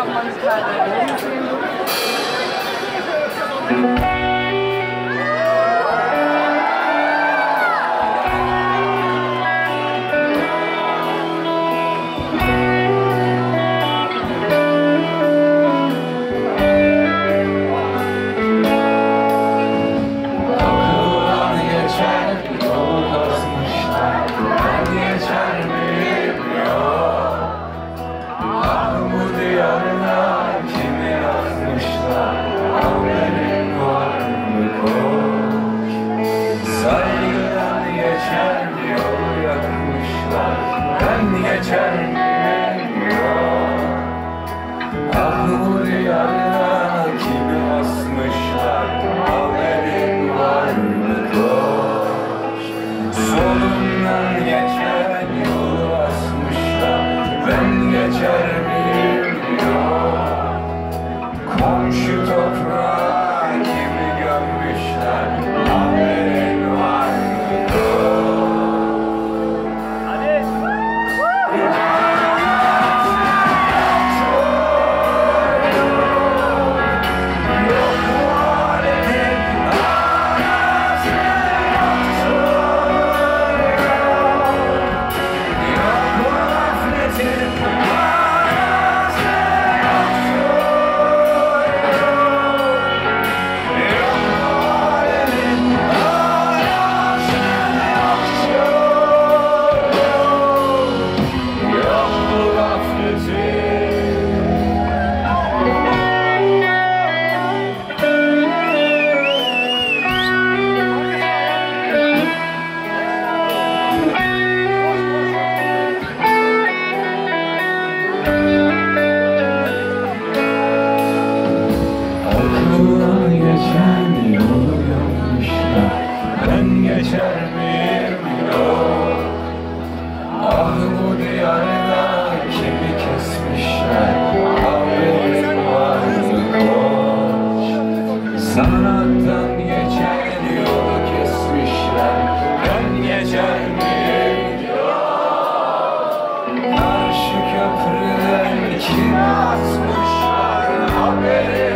Bayağı mantıklı. Yok Ah bu diyarına kimi asmışlar. Haberin var mı koş Solundan geçen yolu Ben geçer miyim Sanattan geçen yolu kesmişler. Ben geçer miyim? Diyor Karşı köprüden kim asmışlar haberi